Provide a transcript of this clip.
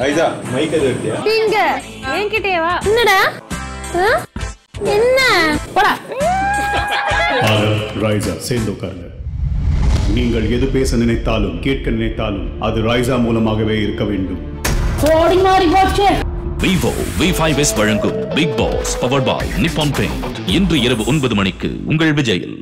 Raiza mic எது எடுத்தியா? நீங்க என்கிட்டயே வா. என்னடா? என்ன? போடா. ஆரவ் ரைசா சேர்ந்து உட்காருங்க. நீங்கள் எது பேச நினைத்தாலும் கேட்க நினைத்தாலும் அது ரைசா மூலமாகவே இருக்க வேண்டும். ஓடி மாறி போச்சு. விவோ வி ஃபைவ் எஸ் வழங்கும் Bigg Boss powered by Nippon Paint இன்று இரவு ஒன்பது மணிக்கு உங்கள் விஜயில்.